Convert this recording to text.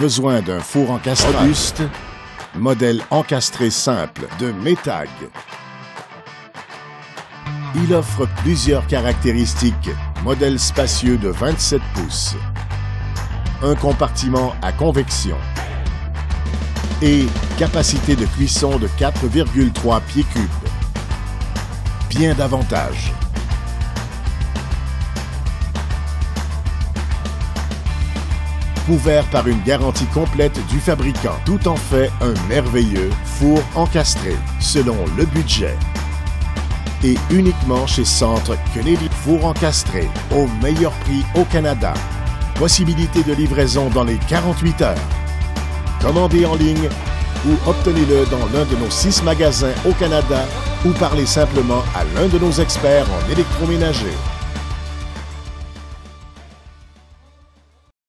Besoin d'un four encastré robuste? Modèle encastré simple de Métag. Il offre plusieurs caractéristiques. Modèle spacieux de 27 pouces. Un compartiment à convection. Et capacité de cuisson de 4,3 pieds cubes. Bien davantage. Couvert par une garantie complète du fabricant. Tout en fait un merveilleux four encastré, selon le budget. Et uniquement chez Centre Kennedy Four encastré, au meilleur prix au Canada. Possibilité de livraison dans les 48 heures. Commandez en ligne ou obtenez-le dans l'un de nos six magasins au Canada ou parlez simplement à l'un de nos experts en électroménager.